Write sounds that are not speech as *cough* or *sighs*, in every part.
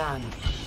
Done.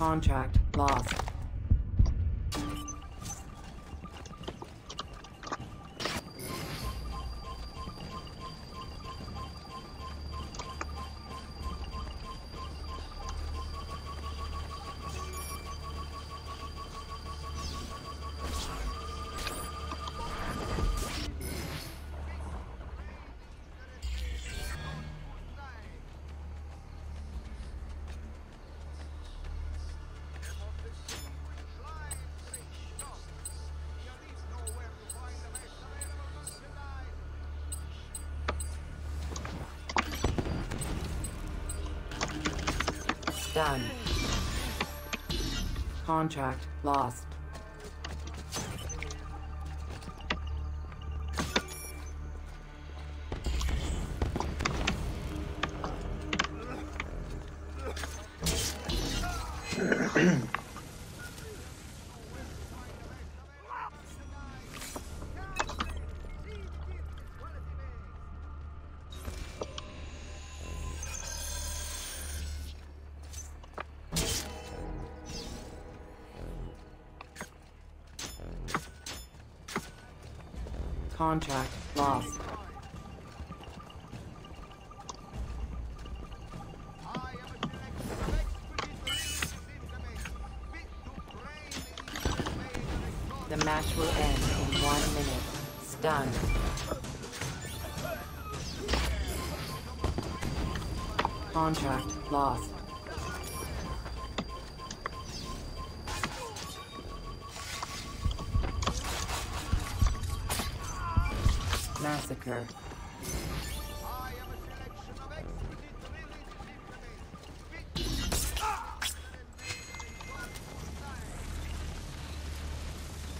Contract lost. Done. Contract lost. Contract lost. The match will end in one minute. Stunned. Contract lost.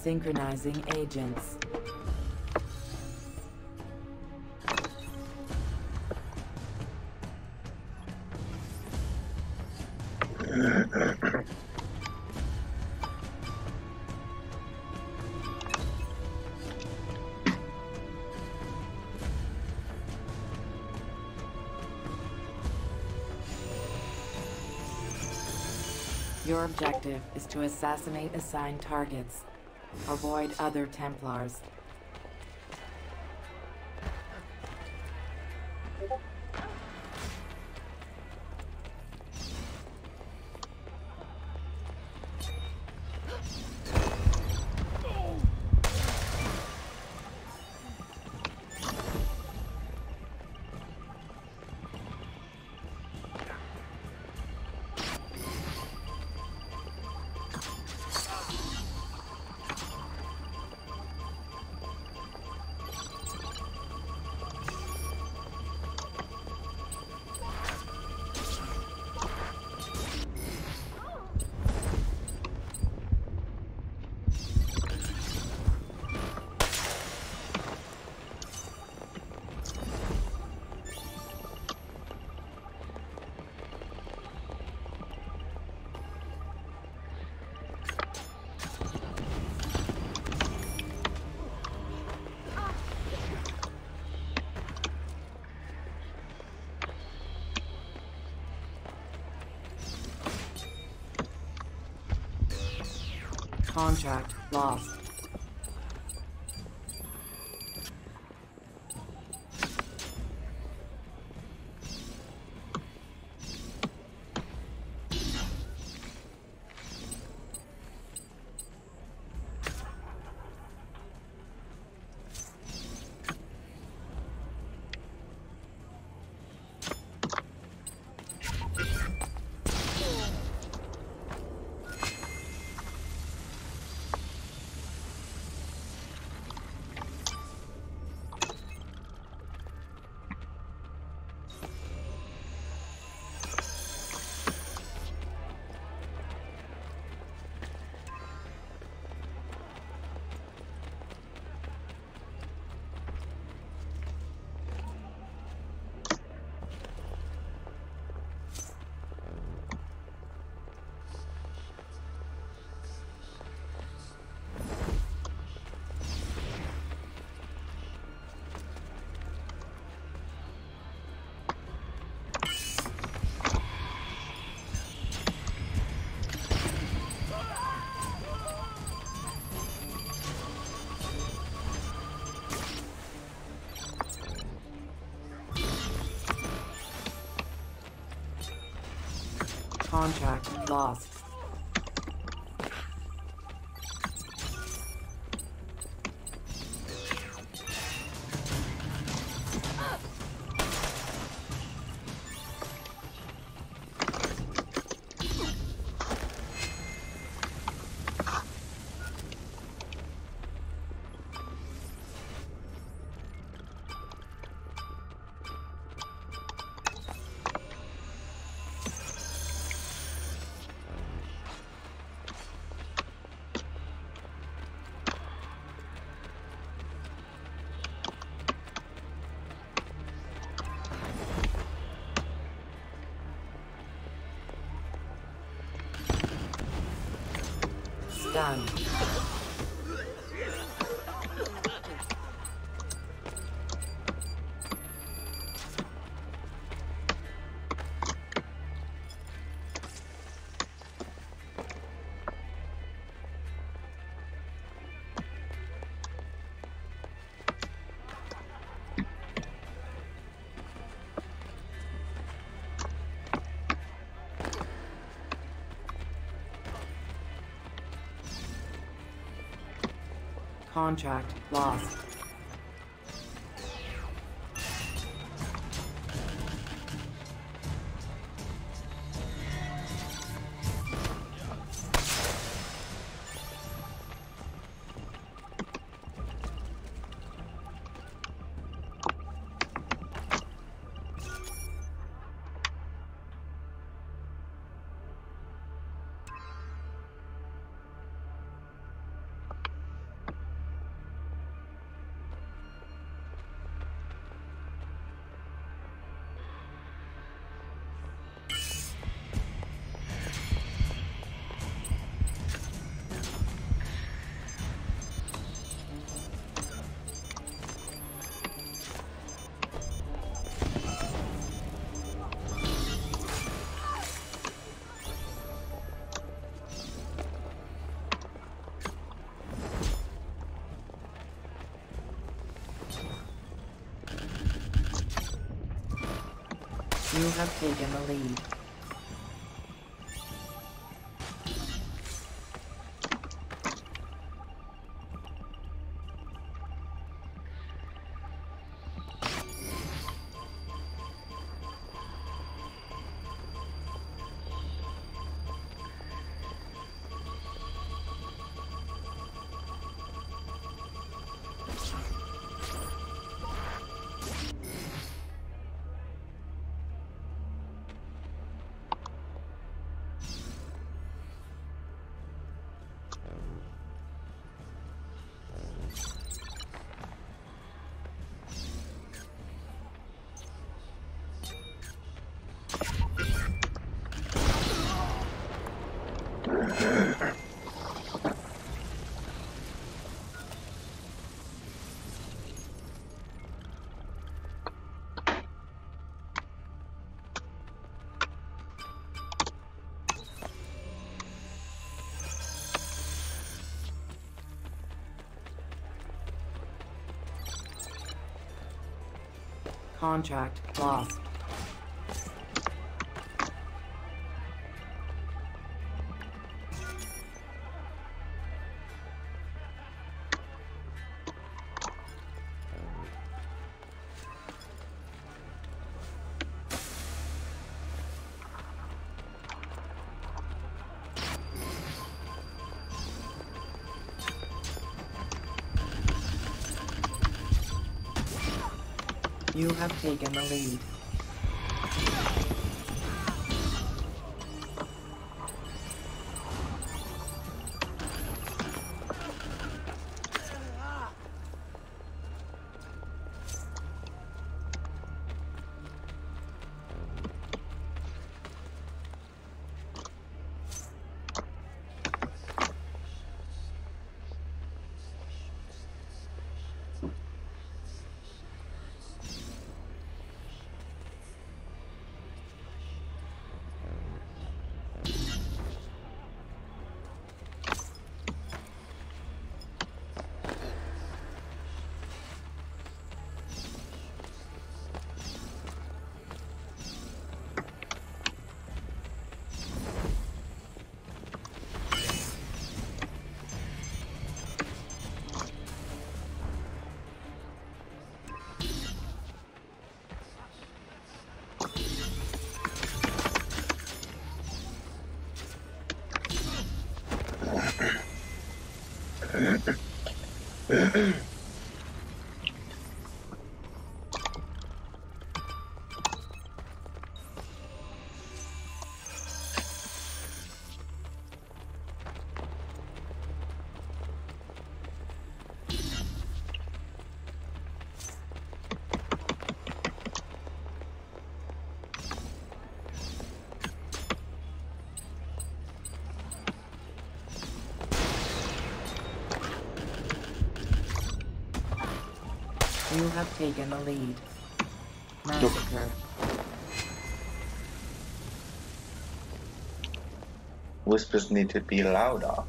Synchronizing agents. Your objective is to assassinate assigned targets. Avoid other Templars. Contract lost. Contract lost. Done. Contract lost. Have taken the lead. Contract lost. You have taken the lead. Have taken the lead. Massacre. Whispers need to be louder.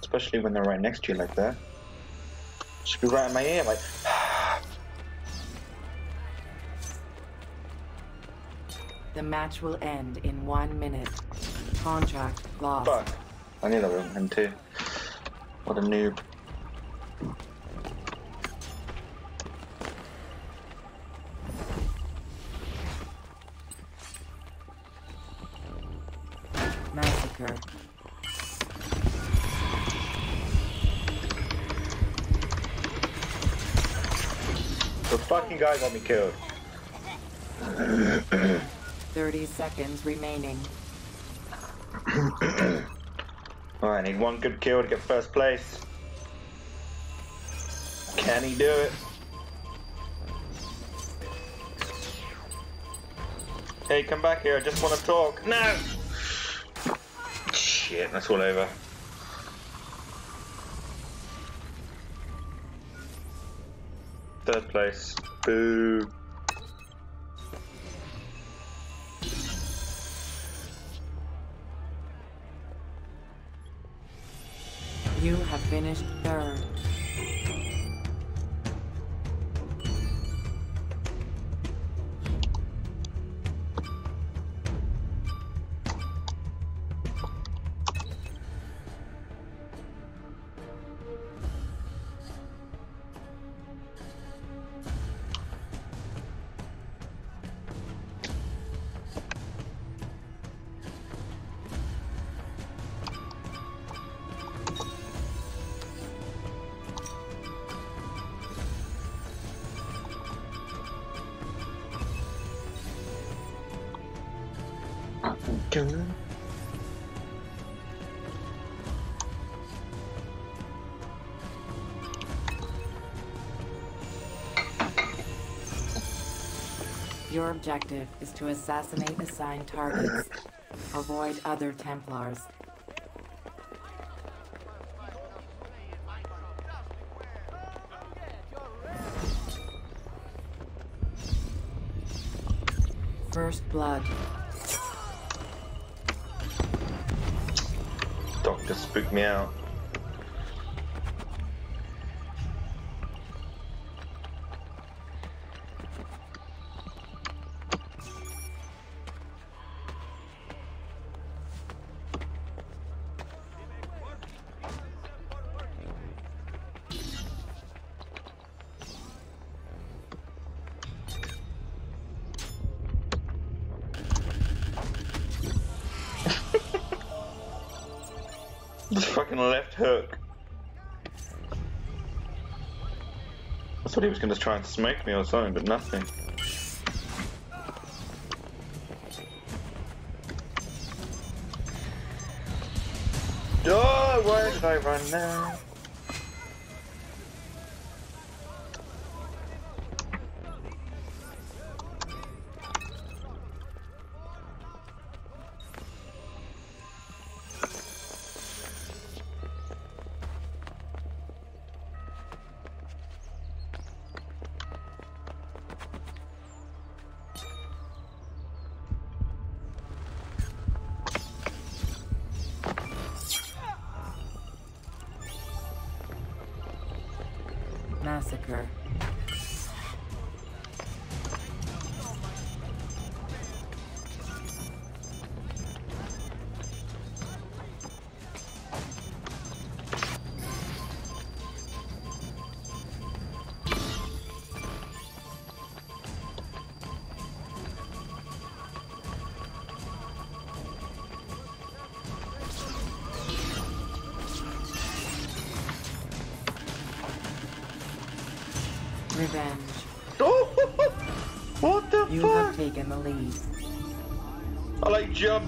Especially when they're right next to you like that. Should be right in my ear, like, *sighs* The match will end in one minute. Contract lost. fuck. I need a room him too. What a noob. Massacre. The fucking guy got me killed. 30 seconds remaining. Alright, I need one good kill to get first place. Can he do it? Hey, come back here. I just want to talk. No! Shit, that's all over. Third place. Boo. You have finished third. Your objective is to assassinate assigned targets. Avoid other Templars. First blood. Doctor spooked me out. The fucking left hook. I thought he was gonna try and smoke me or something, but nothing. Oh, where did I run now? Massacre.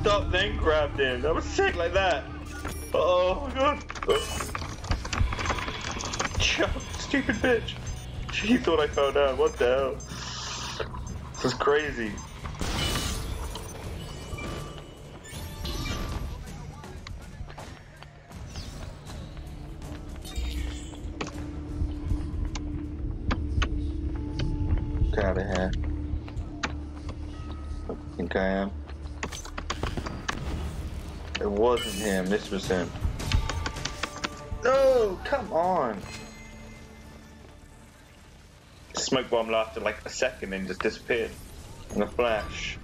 Jumped up then grabbed him. That was sick like that. Oh my god. *laughs* Stupid bitch. She thought I fell down. What the hell? This is crazy. Get out of here. I think I am. It wasn't him, this was him. No, come on. Smoke bomb lasted like a second and just disappeared in a flash.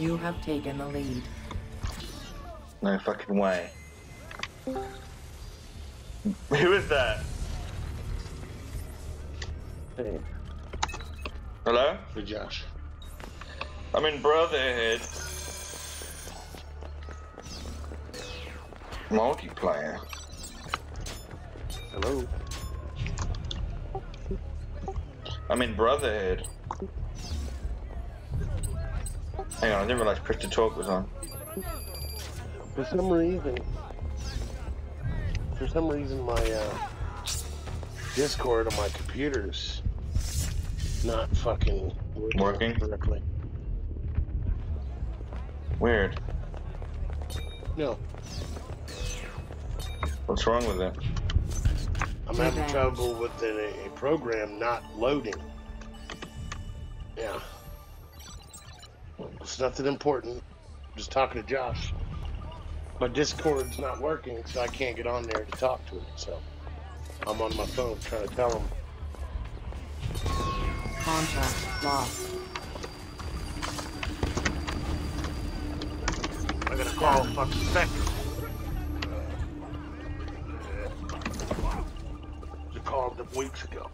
You have taken the lead. No fucking way. Who is that? Hey, Hello? hey Josh. I'm in Brotherhood. Multiplayer. Hello. I'm in Brotherhood. I didn't realize Push to Talk was on. For some reason, for some reason, my uh, Discord on my computer's not fucking working, Working? correctly. Weird. No, What's wrong with it? I'm having trouble with a, a program not loading. Yeah. It's nothing important. Just talking to Josh. my Discord's not working, so I can't get on there to talk to him. So I'm on my phone trying to tell him. Contract lost. I gotta call fucking Spectre. I called them weeks ago.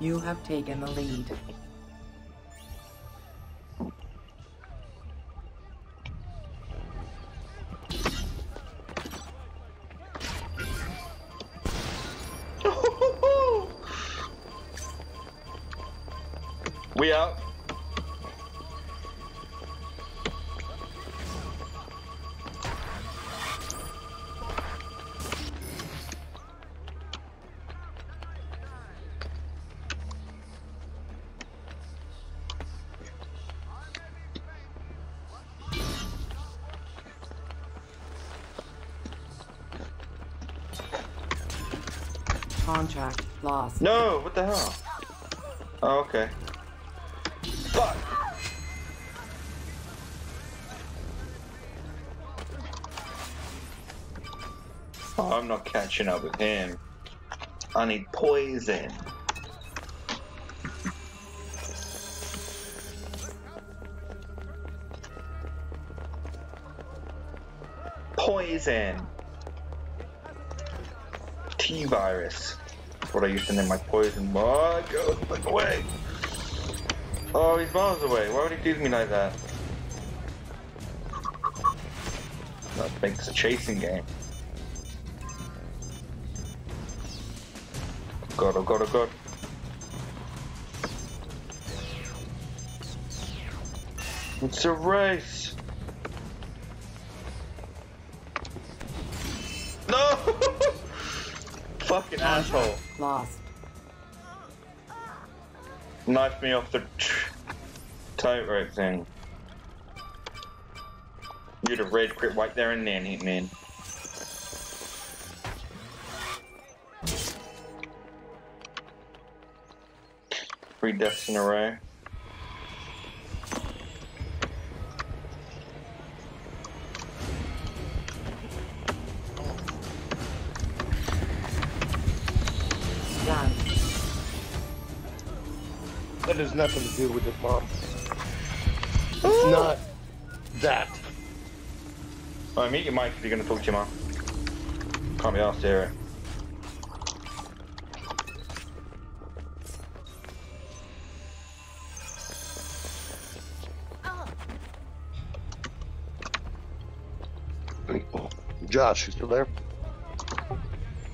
You have taken the lead. No, what the hell? Oh, okay. Fuck. Oh, I'm not catching up with him. I need poison. Poison. T-virus. What I used to name my poison. Oh, go fuck away. Oh, he's miles away. Why would he do me like that? That makes a chasing game. God, oh god, oh god. It's a race. Fucking asshole. Lost. Knifed me off the tightrope thing. You'd have red crit right there and then, Hitman. Three deaths in a row. Nothing to do with it, Mom. It's not that. Alright, meet your mic if you're gonna talk to your mom. Can't be asked here. hear. Oh, Josh, you still there?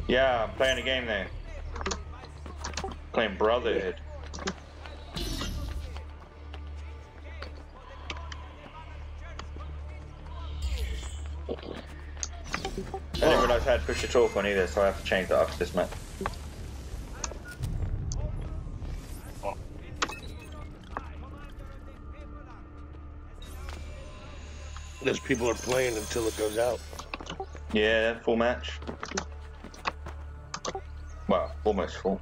Yeah, I'm playing a game there. Playing Brotherhood. Had push to talk on either, so I have to change that after this match. Those people are playing until it goes out. Yeah, full match. Well, almost full.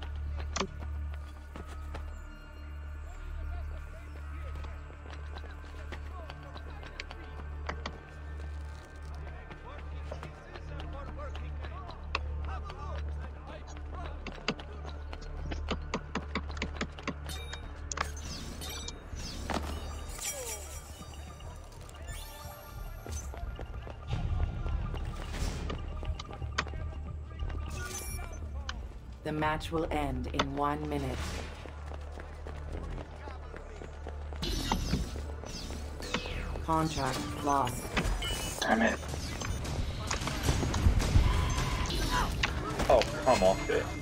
The match will end in one minute. Contract lost. Damn it. Oh, come off it.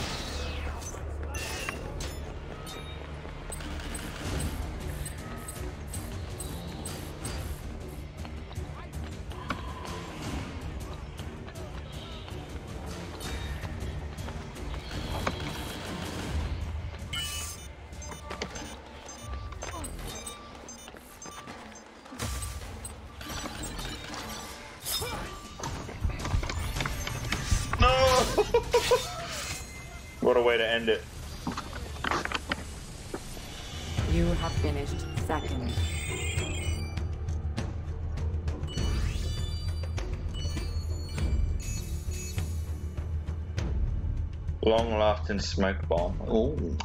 What a way to end it. You have finished second. Long lasting smoke bomb. Ooh.